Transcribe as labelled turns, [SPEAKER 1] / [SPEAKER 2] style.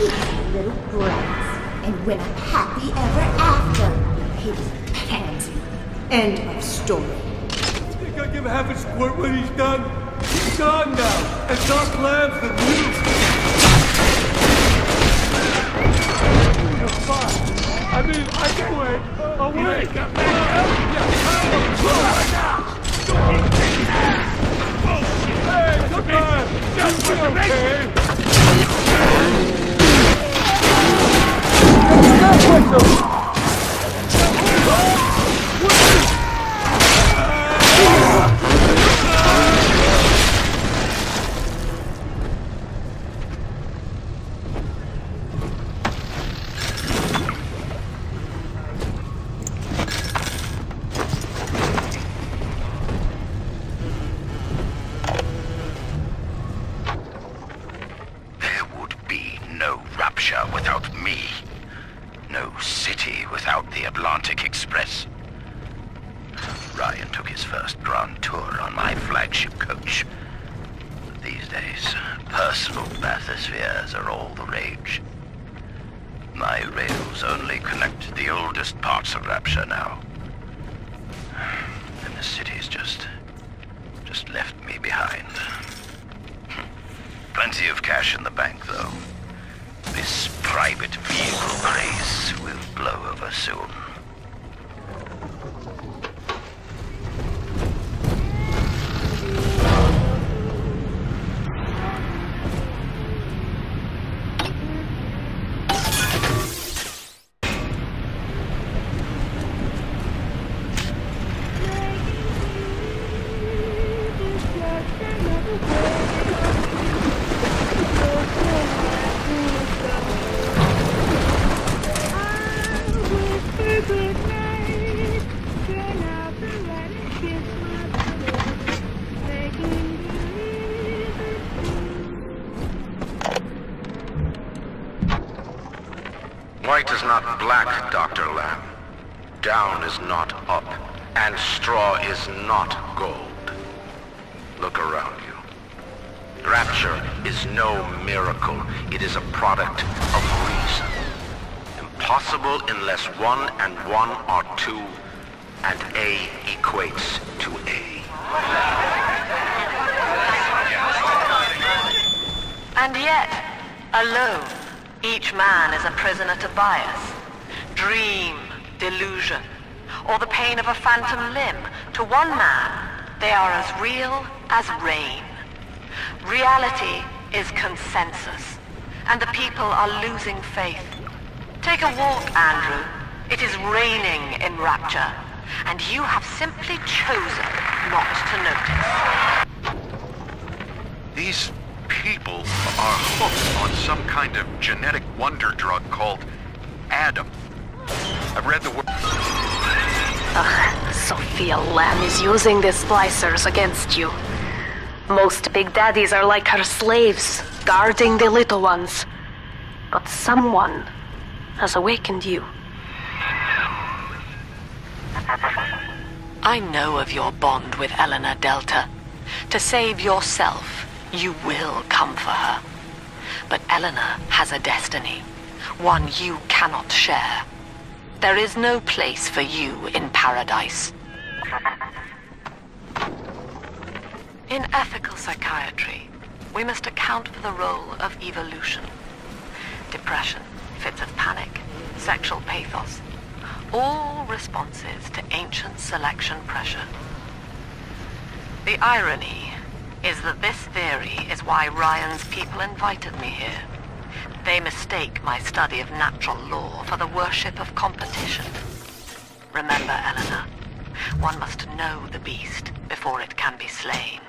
[SPEAKER 1] develop full of peace, little brats. And when I'm happy ever after, he was a pansy. End of story.
[SPEAKER 2] Think I give half a squirt when he's done? He's gone now, and Doc Lamb's the new. You're fine. I mean, I can wait. I'll wait. Hey, come on. Just be okay.
[SPEAKER 3] No Rapture without me. City without the Atlantic Express. Ryan took his first grand tour on my flagship coach. These days, personal bathyspheres are all the rage. My rails only connect the oldest parts of Rapture now. And the city's just... just left me behind. Plenty of cash in the bank, though. Vehicle craze will blow over soon. White is not black, Dr. Lamb. Down is not up, and straw is not gold. Look around you. Rapture is no miracle. It is a product of reason. Impossible unless one and one are two, and A equates to A.
[SPEAKER 4] And yet, alone, each man is a prisoner to bias, dream, delusion, or the pain of a phantom limb. To one man, they are as real as rain. Reality is consensus, and the people are losing faith. Take a walk, Andrew. It is raining in Rapture, and you have simply chosen not to notice.
[SPEAKER 3] These people are hooked on some kind of genetic wonder drug called Adam. I've read the word.
[SPEAKER 5] Ugh, Sophia Lamb is using the splicers against you. Most big daddies are like her slaves, guarding the little ones. But someone has awakened you.
[SPEAKER 4] I know of your bond with Eleanor Delta. To save yourself, you will come for her. But Eleanor has a destiny, one you cannot share. There is no place for you in paradise. In ethical psychiatry, we must account for the role of evolution. Depression, fits of panic, sexual pathos, all responses to ancient selection pressure. The irony is that this theory why Ryan's people invited me here. They mistake my study of natural law for the worship of competition. Remember, Eleanor, one must know the beast before it can be slain.